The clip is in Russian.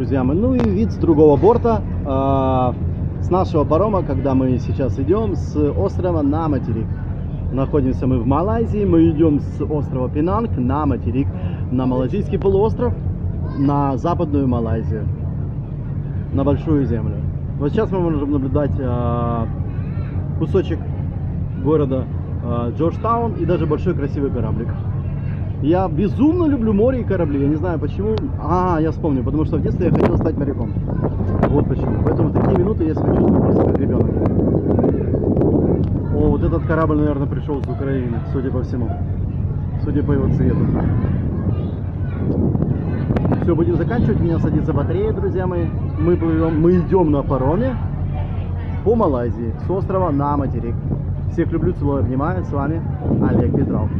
друзья мои. Ну и вид с другого борта, э, с нашего парома, когда мы сейчас идем с острова на материк. Находимся мы в Малайзии, мы идем с острова Пинанг на материк, на Малайзийский полуостров, на западную Малайзию, на Большую Землю. Вот сейчас мы можем наблюдать э, кусочек города э, Джорджтаун и даже большой красивый кораблик. Я безумно люблю море и корабли. Я не знаю почему. А, я вспомнил, потому что в детстве я хотел стать моряком. Вот почему. Поэтому такие минуты я себя чувствую просто как ребенок. О, вот этот корабль, наверное, пришел с Украины, судя по всему. Судя по его цвету. Все, будем заканчивать. Меня садится батарея, друзья мои. Мы плывем, мы идем на пароме по Малайзии с острова на материк. Всех люблю, целую, обнимаю. С вами Олег Петров.